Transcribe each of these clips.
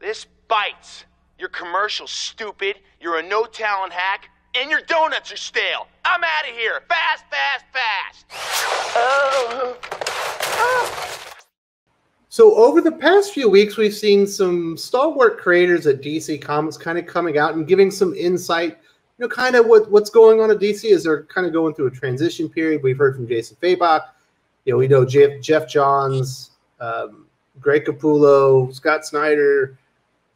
This bites. Your commercial's stupid, you're a no talent hack, and your donuts are stale. I'm out of here. Fast, fast, fast. So over the past few weeks, we've seen some stalwart creators at DC Comics kind of coming out and giving some insight. You know, kind of what, what's going on at DC as they're kind of going through a transition period. We've heard from Jason Fabok. You know, we know Jeff, Geoff Johns, um, Greg Capullo, Scott Snyder,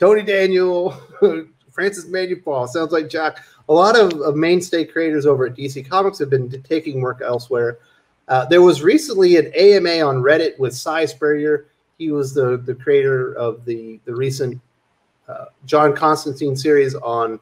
Tony Daniel, Francis Manapul. Sounds like Jack. A lot of, of, mainstay creators over at DC Comics have been taking work elsewhere. Uh, there was recently an AMA on Reddit with Si Spurrier he was the the creator of the the recent uh, John Constantine series on,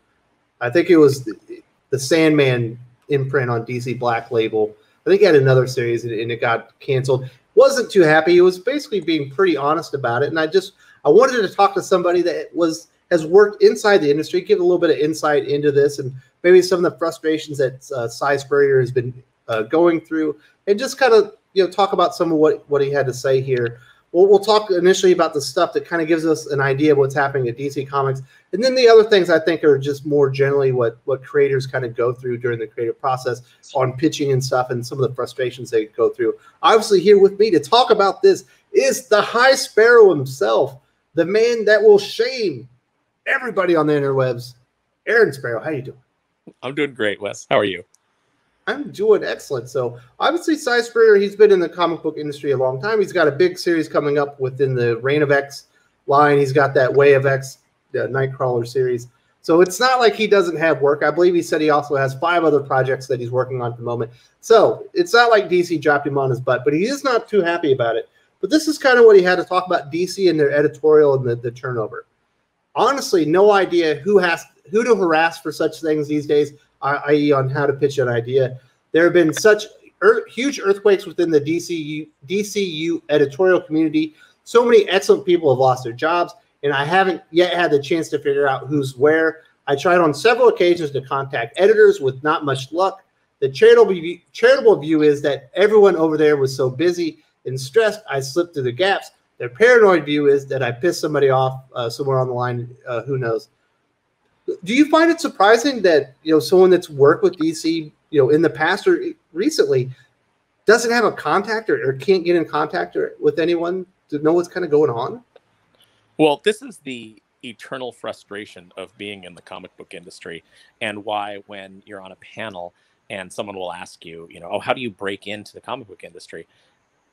I think it was the, the, Sandman imprint on DC Black Label. I think he had another series and, and it got canceled. Wasn't too happy. He was basically being pretty honest about it, and I just I wanted to talk to somebody that was has worked inside the industry, give a little bit of insight into this, and maybe some of the frustrations that uh, Si Spurrier has been uh, going through, and just kind of you know talk about some of what what he had to say here. We'll, we'll talk initially about the stuff that kind of gives us an idea of what's happening at DC Comics, and then the other things I think are just more generally what what creators kind of go through during the creative process on pitching and stuff, and some of the frustrations they go through. Obviously, here with me to talk about this is the High Sparrow himself, the man that will shame everybody on the interwebs. Aaron Sparrow, how you doing? I'm doing great, Wes. How are you? I'm doing excellent. So obviously, Si Spurrier, he's been in the comic book industry a long time. He's got a big series coming up within the Reign of X line. He's got that Way of X the Nightcrawler series. So it's not like he doesn't have work. I believe he said he also has five other projects that he's working on at the moment. So it's not like DC dropped him on his butt, but he is not too happy about it. But this is kind of what he had to talk about DC and their editorial and the, the turnover. Honestly, no idea who has who to harass for such things these days i.e., on how to pitch an idea. There have been such huge earthquakes within the DCU, DCU editorial community. So many excellent people have lost their jobs, and I haven't yet had the chance to figure out who's where. I tried on several occasions to contact editors with not much luck. The charitable view, charitable view is that everyone over there was so busy and stressed, I slip through the gaps. Their paranoid view is that I piss somebody off uh, somewhere on the line. Uh, who knows? do you find it surprising that you know someone that's worked with DC, you know, in the past or recently, doesn't have a contact or, or can't get in contact or, with anyone to know what's kind of going on? Well, this is the eternal frustration of being in the comic book industry, and why when you're on a panel and someone will ask you, you know, oh, how do you break into the comic book industry?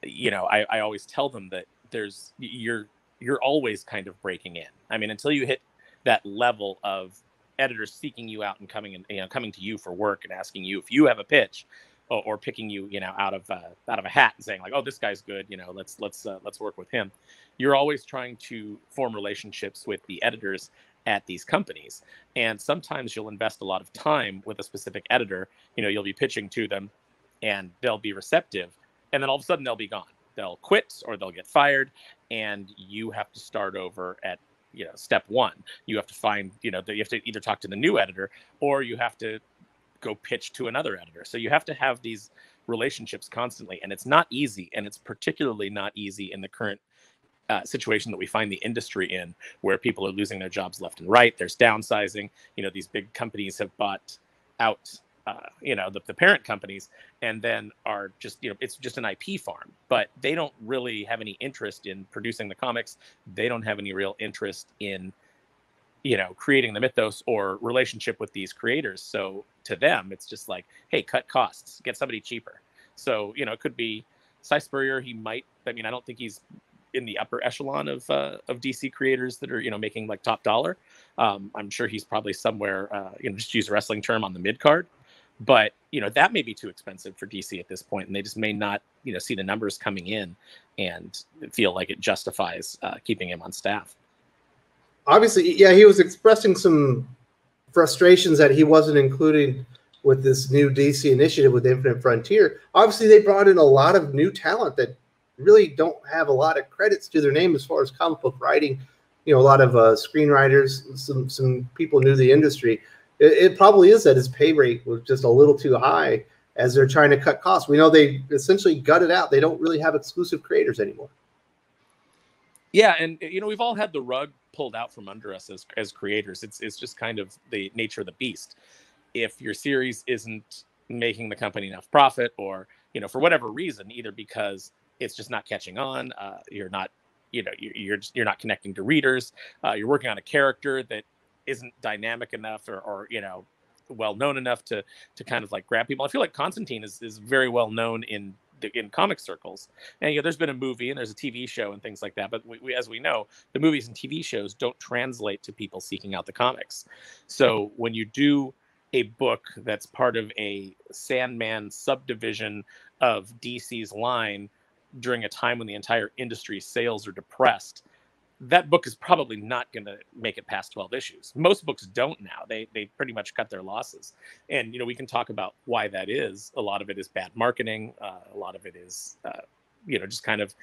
You know, I, I always tell them that there's you're you're always kind of breaking in. I mean, until you hit that level of editors seeking you out and coming and you know coming to you for work and asking you if you have a pitch or, or picking you you know out of uh, out of a hat and saying like oh this guy's good you know let's let's uh, let's work with him. You're always trying to form relationships with the editors at these companies. And sometimes you'll invest a lot of time with a specific editor. You know you'll be pitching to them and they'll be receptive and then all of a sudden they'll be gone. They'll quit or they'll get fired and you have to start over at you know step one. You have to find you know you have to either talk to the new editor or you have to go pitch to another editor. So you have to have these relationships constantly and it's not easy and it's particularly not easy in the current uh, situation that we find the industry in where people are losing their jobs left and right there's downsizing. You know these big companies have bought out uh, you know the, the parent companies and then are just you know it's just an ip farm but they don't really have any interest in producing the comics they don't have any real interest in you know creating the mythos or relationship with these creators so to them it's just like hey cut costs get somebody cheaper so you know it could be Si Spurrier, he might. I mean, I don't think he's in the upper echelon of uh, of DC creators that are you know making like top dollar. Um, I'm sure he's probably somewhere uh, you know just use a wrestling term on the mid card but you know that may be too expensive for DC at this point, and they just may not you know see the numbers coming in and feel like it justifies uh, keeping him on staff. Obviously, yeah, he was expressing some frustrations that he wasn't included with this new DC initiative with Infinite Frontier. Obviously, they brought in a lot of new talent that really don't have a lot of credits to their name as far as comic book writing. You know, a lot of uh, screenwriters, some some people new to the industry it, it probably is that his pay rate was just a little too high as they're trying to cut costs. We know they essentially gutted out. They don't really have exclusive creators anymore. Yeah, and you know we've all had the rug pulled out from under us as as creators. It's it's just kind of the nature of the beast. If your series isn't making the company enough profit, or you know for whatever reason, either because it's just not catching on, uh, you're not you know you're you're, just, you're not connecting to readers, uh, you're working on a character that isn't dynamic enough or, or you know well known enough to to kind of like grab people. I feel like Constantine is is very well known in in comic circles. And you know, there's been a movie and there's a TV show and things like that. But we, we, as we know, the movies and TV shows don't translate to people seeking out the comics. So when you do a book that's part of a Sandman subdivision of DC's line during a time when the entire industry sales are depressed, that book is probably not going to make it past 12 issues. Most books don't now. They they pretty much cut their losses. And you know, we can talk about why that is. A lot of it is bad marketing. Uh, a lot of it is uh, you know, just kind of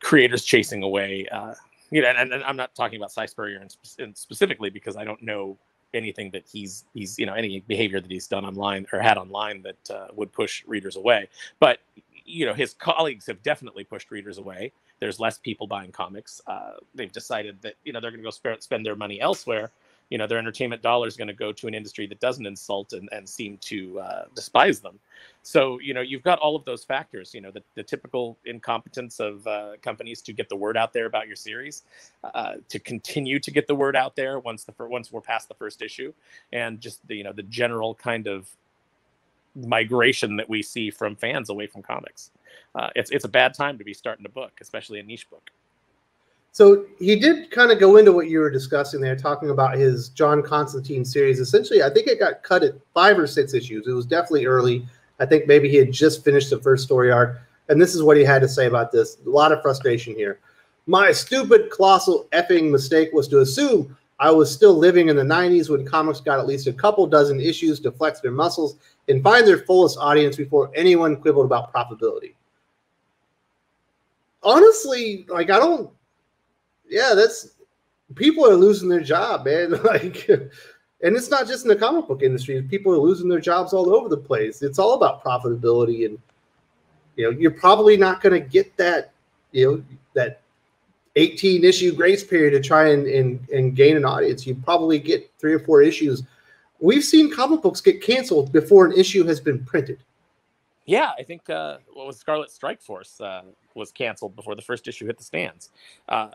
creators chasing away uh, you know, and, and, I'm not talking about in, in specifically because I don't know anything that he's he's you know any behavior that he's done online or had online that uh, would push readers away. But you know his colleagues have definitely pushed readers away. There's less people buying comics. Uh, they've decided that you know they're going to go spend spend their money elsewhere. You know their entertainment dollar is going to go to an industry that doesn't insult and, and seem to uh, despise them. So you know you've got all of those factors. You know the, the typical incompetence of uh, companies to get the word out there about your series, uh, to continue to get the word out there once the once we're past the first issue, and just the you know the general kind of migration that we see from fans away from comics. Uh, it's it's a bad time to be starting a book, especially a niche book. So he did kind of go into what you were discussing there, talking about his John Constantine series. Essentially, I think it got cut at five or six issues. It was definitely early. I think maybe he had just finished the first story arc. And this is what he had to say about this. A lot of frustration here. My stupid, colossal effing mistake was to assume I was still living in the 90s when comics got at least a couple dozen issues to flex their muscles and find their fullest audience before anyone quibbled about profitability. Honestly, like I don't yeah, that's people are losing their job, man. Like and it's not just in the comic book industry. People are losing their jobs all over the place. It's all about profitability and you know, you're probably not going to get that, you know, that 18 issue grace period to try and, and, and gain an audience. You probably get three or four issues. We've seen comic books get canceled before an issue has been printed. Yeah, I think uh, what was Scarlet Strike Force uh, was canceled before the first issue hit the stands. Uh,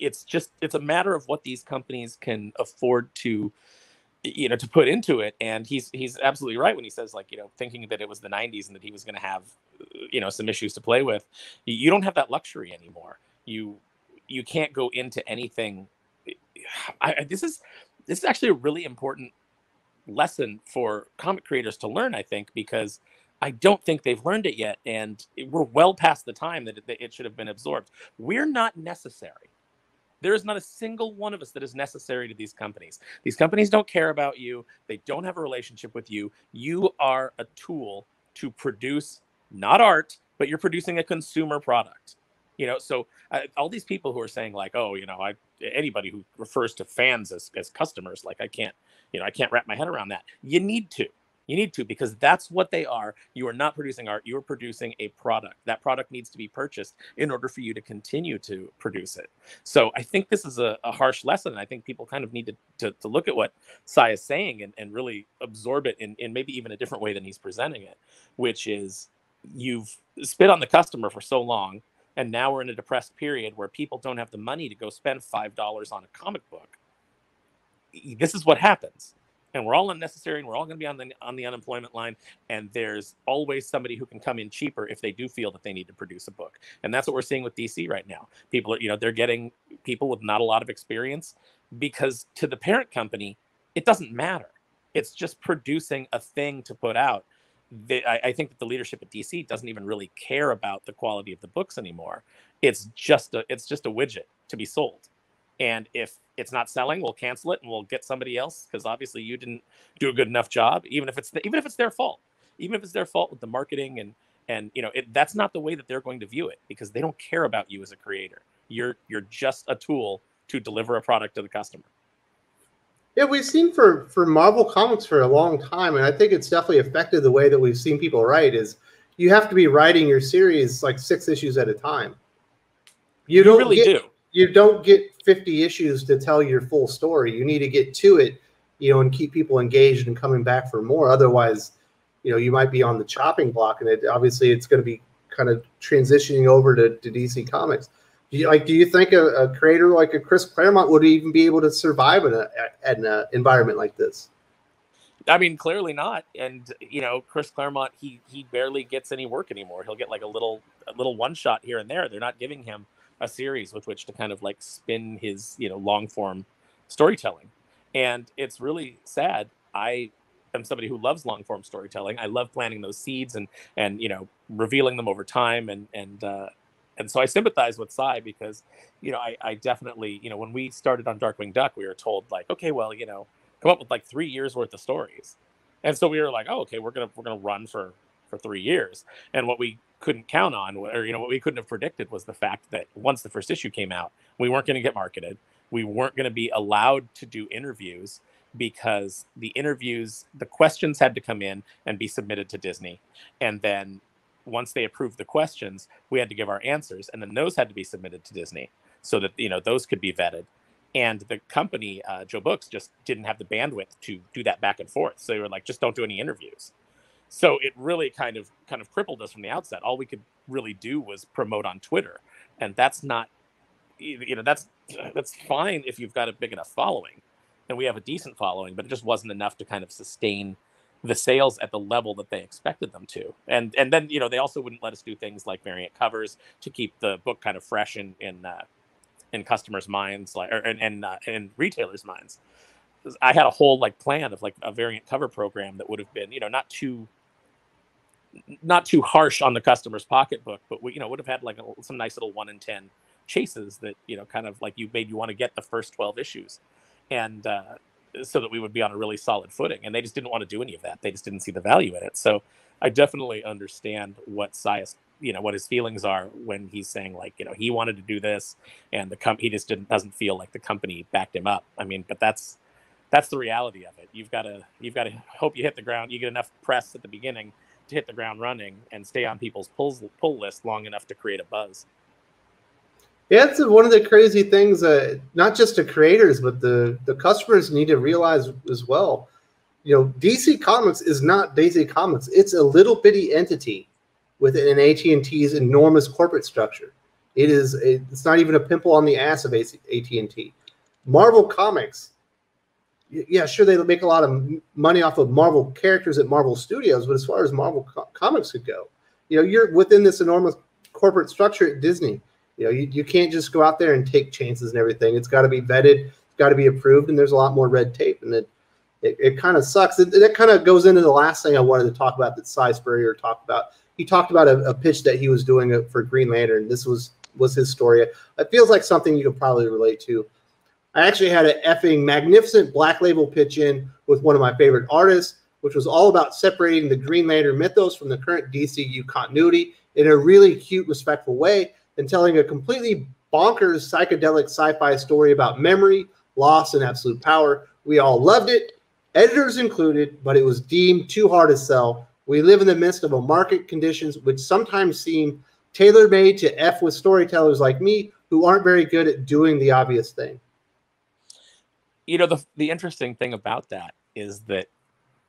it's just it's a matter of what these companies can afford to you know to put into it and he's he's absolutely right when he says like you know thinking that it was the 90s and that he was going to have you know some issues to play with you don't have that luxury anymore you you can't go into anything. I, this is this is actually a really important lesson for comic creators to learn. I think because I don't think they've learned it yet, and we're well past the time that it, that it should have been absorbed. We're not necessary. There is not a single one of us that is necessary to these companies. These companies don't care about you. They don't have a relationship with you. You are a tool to produce not art, but you're producing a consumer product you know so uh, all these people who are saying like oh you know i anybody who refers to fans as, as customers like i can't you know i can't wrap my head around that you need to you need to because that's what they are. You are not producing art you are producing a product. That product needs to be purchased in order for you to continue to produce it. So i think this is a, a harsh lesson i think people kind of need to, to, to look at what Si is saying and, and really absorb it in, in maybe even a different way than he's presenting it which is you've spit on the customer for so long and now we're in a depressed period where people don't have the money to go spend five dollars on a comic book. This is what happens and we're all unnecessary and we're all going to be on the on the unemployment line and there's always somebody who can come in cheaper if they do feel that they need to produce a book. And that's what we're seeing with dc right now. People are you know they're getting people with not a lot of experience because to the parent company it doesn't matter. It's just producing a thing to put out. I, I, think that the leadership at DC doesn't even really care about the quality of the books anymore. It's just a it's just a widget to be sold, and if it's not selling, we'll cancel it and we'll get somebody else because obviously you didn't do a good enough job. Even if it's the, even if it's their fault, even if it's their fault with the marketing and and you know it, that's not the way that they're going to view it because they don't care about you as a creator. You're you're just a tool to deliver a product to the customer. Yeah, we've seen for for Marvel comics for a long time, and I think it's definitely affected the way that we've seen people write. Is you have to be writing your series like six issues at a time. You, you don't really get, do. You don't get 50 issues to tell your full story. You need to get to it, you know, and keep people engaged and coming back for more. Otherwise, you know, you might be on the chopping block, and it obviously it's going to be kind of transitioning over to, to DC Comics. Do you, like, do you think a, a, creator like a Chris Claremont would even be able to survive in a in an uh, environment like this? I mean, clearly not. And you know, Chris Claremont, he he barely gets any work anymore. He'll get like a little a little one shot here and there. They're not giving him a series with which to kind of like spin his you know long form storytelling, and it's really sad. I am somebody who loves long form storytelling. I love planting those seeds and and you know revealing them over time and and uh, and so I sympathize with Si because you know I, I definitely you know when we started on Darkwing Duck we were told like okay well you know come up with like three years worth of stories, and so we were like oh okay we're gonna we're gonna run for for three years and what we couldn't count on or you know what we couldn't have predicted was the fact that once the first issue came out we weren't going to get marketed we weren't going to be allowed to do interviews because the interviews, the questions had to come in and be submitted to Disney. And then once they approved the questions, we had to give our answers, and then those had to be submitted to Disney so that you know those could be vetted. And the company, uh, Joe Books, just didn't have the bandwidth to do that back and forth. So they were like, just don't do any interviews. So it really kind of kind of crippled us from the outset. All we could really do was promote on Twitter, and that's not, you know, that's that's fine if you've got a big enough following and we have a decent following, but it just wasn't enough to kind of sustain the sales at the level that they expected them to. And and then you know they also wouldn't let us do things like variant covers to keep the book kind of fresh in in uh, in customers' minds, like or in in, uh, in retailers' minds. I had a whole like plan of like a variant cover program that would have been you know not too not too harsh on the customer's pocketbook, but we, you know would have had like a, some nice little one in ten chases that you know kind of like you made you want to get the first twelve issues and uh, so that we would be on a really solid footing. And they just didn't want to do any of that. They just didn't see the value in it. So I definitely understand what Si's, you know, what his feelings are when he's saying like, you know, he wanted to do this, and the company, he just didn't doesn't feel like the company backed him up. I mean, but that's that's the reality of it. You've got to you've got to hope you hit the ground. You get enough press at the beginning hit the ground running and stay on people's pulls, pull list long enough to create a buzz. Yeah, it's one of the crazy things. Uh, not just the creators, but the the customers need to realize as well. You know, DC Comics is not DC Comics. It's a little bitty entity within AT and T's enormous corporate structure. It is. It's not even a pimple on the ass of AT and T. Marvel Comics. Yeah, sure, they make a lot of money off of Marvel characters at Marvel Studios, but as far as Marvel co- Comics could go, you know, you're within this enormous corporate structure at Disney you know, you, you can't just go out there and take chances and everything. It's got to be vetted, it's got to be approved, and there's a lot more red tape. And it it, it kind of sucks. It, it kind of goes into the last thing I wanted to talk about that Si Spurrier talked about. He talked about a, a pitch that he was doing uh, for Green Lantern. This was was his story. It feels like something you could probably relate to. I actually had an effing magnificent black label pitch in with one of my favorite artists, which was all about separating the Green Lantern mythos from the current DCU continuity in a really cute, respectful way and telling a completely bonkers psychedelic sci-fi story about memory, loss, and absolute power. We all loved it, editors included, but it was deemed too hard to sell. We live in the midst of a market conditions which sometimes seem tailor-made to F with storytellers like me who aren't very good at doing the obvious thing. You know, the the interesting thing about that is that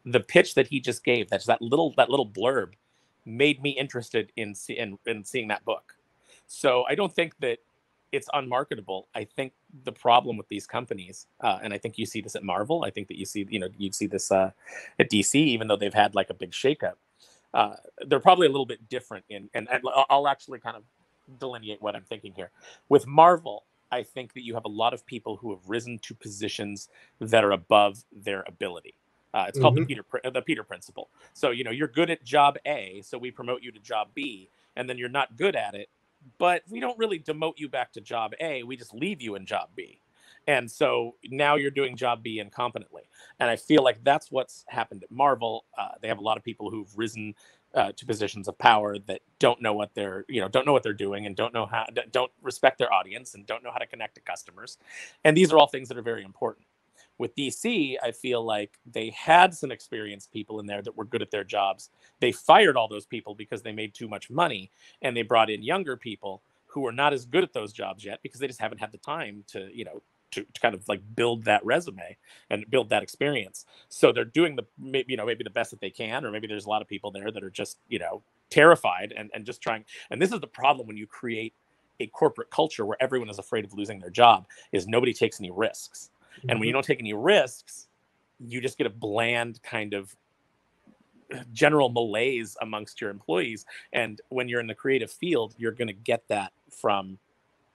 the pitch that he just gave, that's that little that little blurb, made me interested in in, in seeing that book so I don't think that it's unmarketable. I think the problem with these companies, uh, and I think you see this at Marvel. I think that you see, you know, you see this uh, at DC, even though they've had like a big shakeup. Uh, they're probably a little bit different in, and, and I'll actually kind of delineate what I'm thinking here. With Marvel, I think that you have a lot of people who have risen to positions that are above their ability. Uh, it's called mm-hmm. the Peter the Peter principle. So you know you're good at job A, so we promote you to job B, and then you're not good at it, but we don't really demote you back to job A. We just leave you in job B. And so now you're doing job B incompetently. And I feel like that's what's happened at Marvel. Uh, they have a lot of people who've risen uh, to positions of power that don't know what they're, you know, don't know what they're doing and don't know how, don't respect their audience and don't know how to connect to customers. And these are all things that are very important. With DC, I feel like they had some experienced people in there that were good at their jobs. They fired all those people because they made too much money, and they brought in younger people who are not as good at those jobs yet because they just haven't had the time to you know to, to, kind of like build that resume and build that experience. So they're doing the maybe you know maybe the best that they can, or maybe there's a lot of people there that are just you know terrified and and just trying. And this is the problem when you create a corporate culture where everyone is afraid of losing their job is nobody takes any risks. Mm-hmm. And when you mm-hmm. don't take any risks, you just get a bland kind of general malaise amongst your employees. And when you're in the creative field, you're going to get that from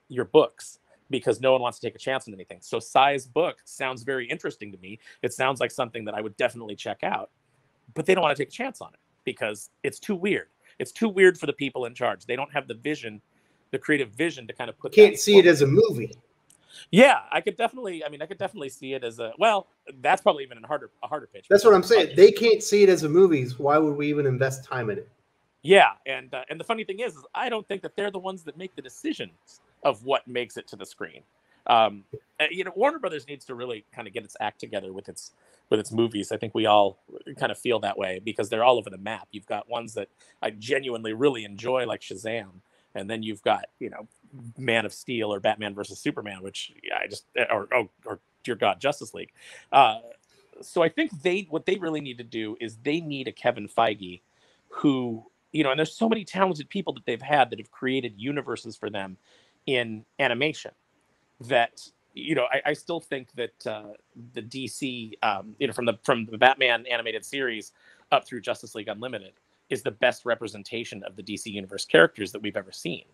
your books because no one wants to take a chance on anything. So Si's book sounds very interesting to me. It sounds like something that I would definitely check out, but they don't want to take a chance on it because it's too weird. It's too weird for the people in charge. They don't have the vision, the creative vision to kind of put. It. Can't see forward. it as a movie. Yeah, I could definitely. I mean, I could definitely see it as a. Well, that's probably even a harder, a harder pitch. That's what I'm saying. They can't see it as a movie. Why would we even invest time in it? Yeah, and uh, and the funny thing is, is, I don't think that they're the ones that make the decisions of what makes it to the screen. Um, you know, Warner Brothers needs to really kind of get its act together with its with its movies. I think we all kind of feel that way because they're all over the map. You've got ones that I genuinely really enjoy, like Shazam, and then you've got you know Man of Steel or Batman versus Superman, which I just or oh, or dear God, Justice League. Uh, so I think they what they really need to do is they need a Kevin Feige who you know, and there's so many talented people that they've had that have created universes for them in animation that you know I, I still think that uh, the DC um, you know from the from the Batman animated series up through Justice League Unlimited is the best representation of the DC universe characters that we've ever seen.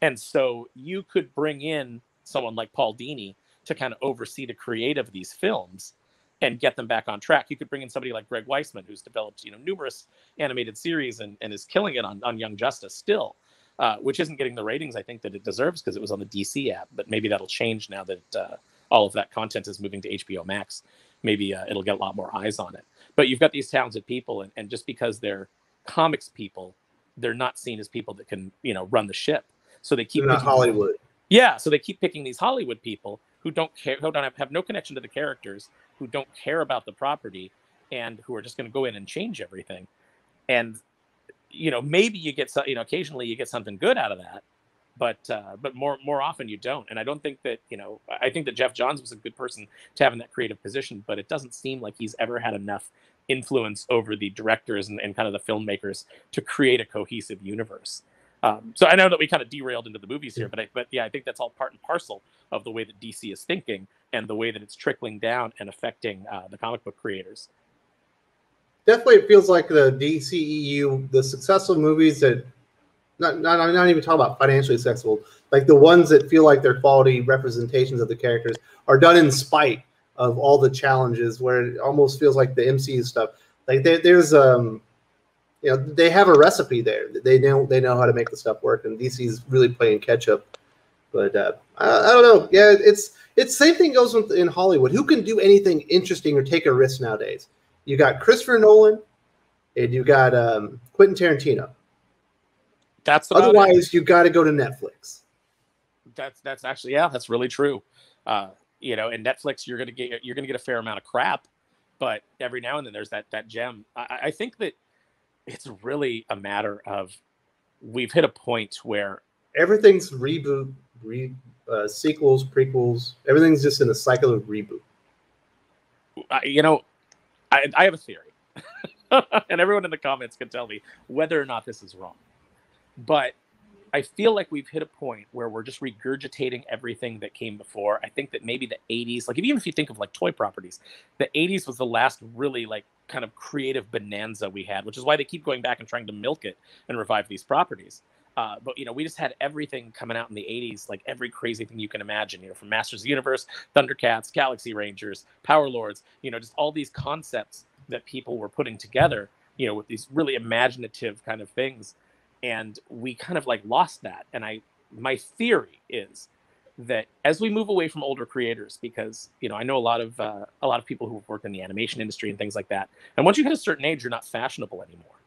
And so you could bring in someone like Paul Dini to kind of oversee the creative of these films and get them back on track. You could bring in somebody like Greg Weisman, who's developed you know numerous animated series and, and is killing it on, on Young Justice still uh, which isn't getting the ratings I think that it deserves because it was on the DC app. But maybe that'll change now that uh, all of that content is moving to HBO Max. Maybe uh, it'll get a lot more eyes on it. But you've got these talented people, and, and just because they're comics people, they're not seen as people that can you know run the ship. So they keep not Hollywood. Yeah, so they keep picking these Hollywood people who don't care, who don't have, have no connection to the characters, who don't care about the property, and who are just going to go in and change everything. And you know maybe you get you know occasionally you get something good out of that but uh, but more more often you don't. And i don't think that you know i think that Geoff Johns was a good person to have in that creative position but it doesn't seem like he's ever had enough influence over the directors and, and kind of the filmmakers to create a cohesive universe. Um, so i know that we kind of derailed into the movies here but I, but yeah i think that's all part and parcel of the way that dc is thinking and the way that it's trickling down and affecting uh, the comic book creators definitely it feels like the DCEU, the successful movies that not not I'm not even talking about financially successful, like the ones that feel like they're quality representations of the characters are done in spite of all the challenges where it almost feels like the MCU stuff. Like there, there's um you know they have a recipe there. They know they know how to make the stuff work, and DC's really playing catch up. But uh, I, I don't know. Yeah, it's it's same thing goes with, in Hollywood. Who can do anything interesting or take a risk nowadays? You got Christopher Nolan, and you got um, Quentin Tarantino. That's otherwise it. you got to go to Netflix. That's that's actually yeah, that's really true. Uh, you know, in Netflix, you're gonna get you're gonna get a fair amount of crap, but every now and then there's that that gem. I, I think that it's really a matter of we've hit a point where everything's reboot, re, uh, sequels, prequels. Everything's just in a cycle of reboot. Uh, you know, I, I have a theory, and everyone in the comments can tell me whether or not this is wrong. But I feel like we've hit a point where we're just regurgitating everything that came before. I think that maybe the 80s, like even if you think of like toy properties, the 80s was the last really like kind of creative bonanza we had, which is why they keep going back and trying to milk it and revive these properties. Uh, but you know, we just had everything coming out in the '80s, like every crazy thing you can imagine. You know, from Masters of the Universe, Thundercats, Galaxy Rangers, Power Lords. You know, just all these concepts that people were putting together. You know, with these really imaginative kind of things, and we kind of like lost that. And I, my theory is that as we move away from older creators, because you know, I know a lot of uh, a lot of people who have worked in the animation industry and things like that. And once you hit a certain age, you're not fashionable anymore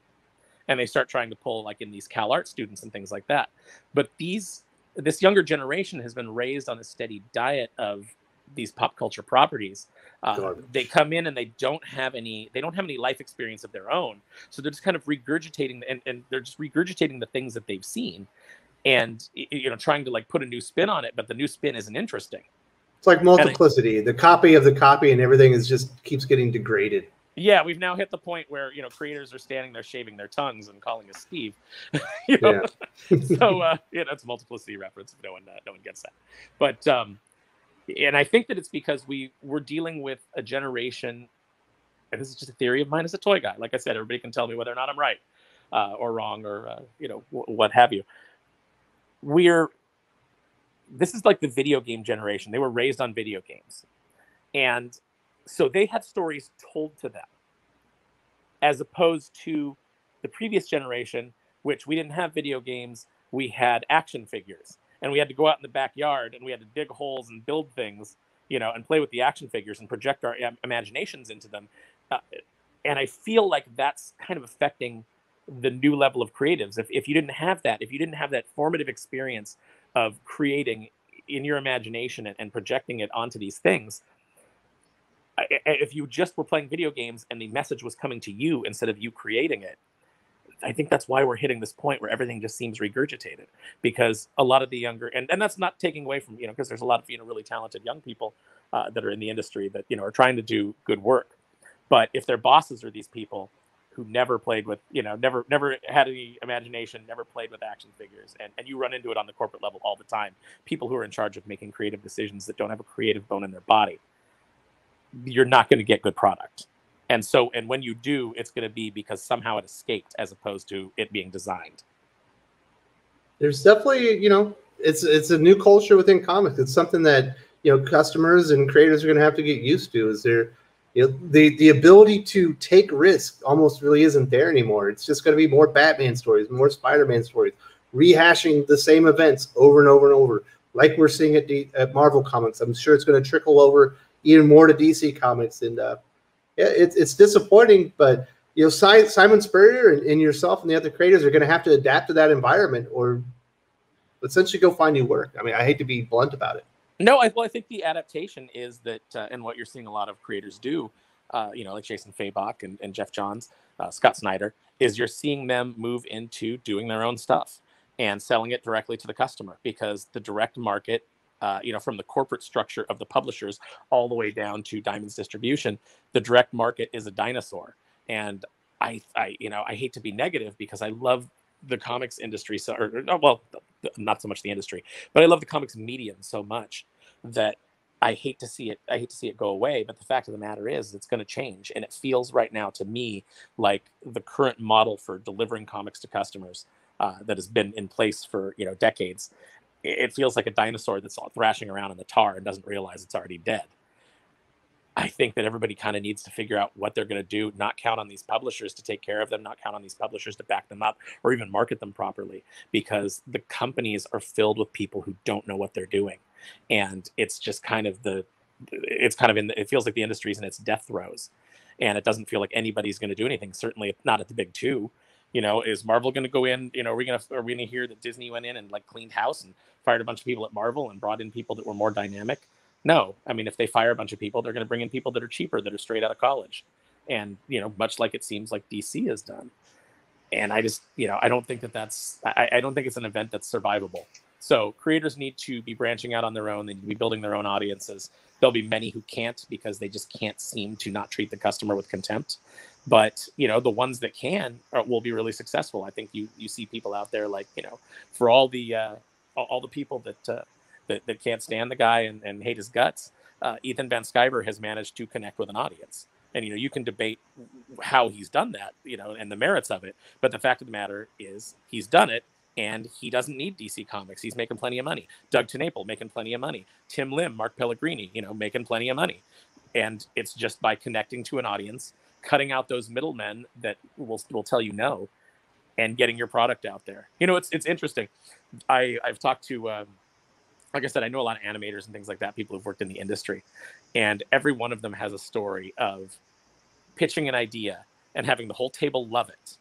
and they start trying to pull like in these Cal Art students and things like that. But these this younger generation has been raised on a steady diet of these pop culture properties. Uh, they come in and they don't have any they don't have any life experience of their own, so they're just kind of regurgitating and, and they're just regurgitating the things that they've seen. and you know trying to like put a new spin on it but the new spin isn't interesting it's like multiplicity the copy of the copy and everything is just keeps getting degraded yeah we've now hit the point where you know creators are standing there shaving their tongues and calling us steve you know yeah. so uh yeah that's multiplicity reference no one uh, no one gets that but um and i think that it's because we we're dealing with a generation and this is just a theory of mine as a toy guy like i said everybody can tell me whether or not i'm right uh, or wrong or uh, you know w- what have you we're this is like the video game generation. They were raised on video games. And so they had stories told to them as opposed to the previous generation, which we didn't have video games, we had action figures. And we had to go out in the backyard and we had to dig holes and build things, you know, and play with the action figures and project our imaginations into them. Uh, and I feel like that's kind of affecting the new level of creatives. If, if you didn't have that, if you didn't have that formative experience of creating in your imagination and, and projecting it onto these things, if you just were playing video games and the message was coming to you instead of you creating it, I think that's why we're hitting this point where everything just seems regurgitated because a lot of the younger and, and that's not taking away from you know because there's a lot of you know really talented young people uh, that are in the industry that you know are trying to do good work, but if their bosses are these people who never played with, you know, never never had any imagination, never played with action figures, and and you run into it on the corporate level all the time. People who are in charge of making creative decisions that don't have a creative bone in their body, you're not going to get good product. And so, and when you do, it's going to be because somehow it escaped, as opposed to it being designed. There's definitely, you know, it's it's a new culture within comics. It's something that you know customers and creators are going to have to get used to. Is there you know, the the ability to take risk almost really isn't there anymore. It's just going to be more Batman stories, more Spider-Man stories, rehashing the same events over and over and over, like we're seeing at, D, at Marvel Comics. I'm sure it's going to trickle over even more to DC Comics, and uh, yeah, it's it's disappointing, but you know, Simon Spurrier and, and yourself and the other creators are going to have to adapt to that environment, or essentially go find new work. I mean, I hate to be blunt about it. No, I, well, I think the adaptation is that, uh, and what you're seeing a lot of creators do, uh, you know, like Jason Fabok and, and Geoff Johns, uh, Scott Snyder, is you're seeing them move into doing their own stuff and selling it directly to the customer because the direct market, uh, you know, from the corporate structure of the publishers all the way down to Diamond's distribution, the direct market is a dinosaur. And I, I, you know, I hate to be negative because I love the comics industry so or, or, well not so much the industry but i love the comics medium so much that i hate to see it i hate to see it go away but the fact of the matter is it's going to change and it feels right now to me like the current model for delivering comics to customers uh, that has been in place for you know decades it feels like a dinosaur that's thrashing around in the tar and doesn't realize it's already dead I think that everybody kind of needs to figure out what they're going to do, not count on these publishers to take care of them, not count on these publishers to back them up or even market them properly because the companies are filled with people who don't know what they're doing. And it's just kind of the, it's kind of in, the, it feels like the industry's in its death throes. And it doesn't feel like anybody's going to do anything, certainly not at the big two. You know, is Marvel going to go in? You know, are we going to, are we going to hear that Disney went in and like cleaned house and fired a bunch of people at Marvel and brought in people that were more dynamic? No, I mean, if they fire a bunch of people, they're going to bring in people that are cheaper, that are straight out of college, and you know, much like it seems like DC has done. And I just, you know, I don't think that that's, I, I don't think it's an event that's survivable. So creators need to be branching out on their own. They need to be building their own audiences. There'll be many who can't because they just can't seem to not treat the customer with contempt. But you know, the ones that can are, will be really successful. I think you you see people out there like you know, for all the uh, all, the people that uh, that, that can't stand the guy and, and hate his guts, uh, Ethan Van Sciver has managed to connect with an audience. And you know, you can debate how he's done that, you know, and the merits of it. But the fact of the matter is, he's done it, and he doesn't need DC Comics. He's making plenty of money. Doug TenNapel making plenty of money. Tim Lim, Mark Pellegrini, you know, making plenty of money. And it's just by connecting to an audience, cutting out those middlemen that will will tell you no, and getting your product out there. You know, it's it's interesting. I I've talked to. Um, like I said, I know a lot of animators and things like that, people who've worked in the industry, and every one of them has a story of pitching an idea and having the whole table love it.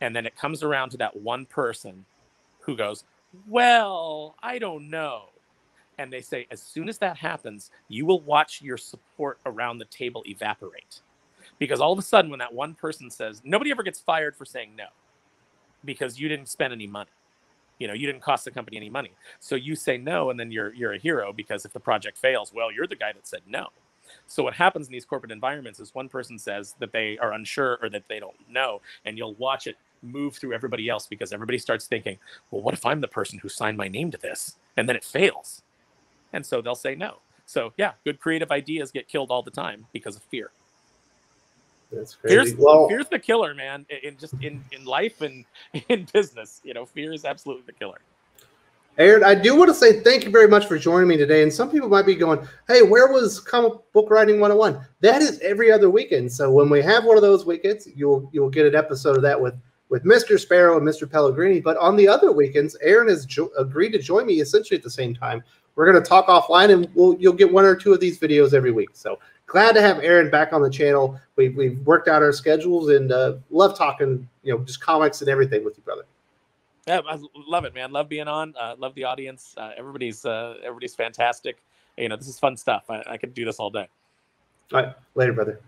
And then it comes around to that one person who goes, Well, I don't know. And they say, As soon as that happens, you will watch your support around the table evaporate. Because all of a sudden, when that one person says, Nobody ever gets fired for saying no because you didn't spend any money You know, you didn't cost the company any money. So you say no, and then you're you're a hero because if the project fails, well, you're the guy that said no. So what happens in these corporate environments is one person says that they are unsure or that they don't know, and you'll watch it move through everybody else because everybody starts thinking, well, what if I'm the person who signed my name to this? And then it fails. And so they'll say no. So yeah, good creative ideas get killed all the time because of fear. That's crazy. Fear's, well, fear's the killer, man. In just in, in life and in business, you know, fear is absolutely the killer. Aaron, I do want to say thank you very much for joining me today. And some people might be going, hey, where was Comic Book Writing 101? That is every other weekend. So when we have one of those weekends, you'll you'll get an episode of that with with Mr. Sparrow and Mr. Pellegrini. But on the other weekends, Aaron has jo- agreed to join me essentially at the same time. We're going to talk offline, and we'll you'll get one or two of these videos every week. So glad to have Aaron back on the channel. We've we've worked out our schedules and uh, love talking, you know, just comics and everything with you, brother. Yeah, I love it, man. Love being on. Uh, love the audience. Uh, everybody's uh, everybody's fantastic. You know, this is fun stuff. I, I could do this all day. All right, later, brother.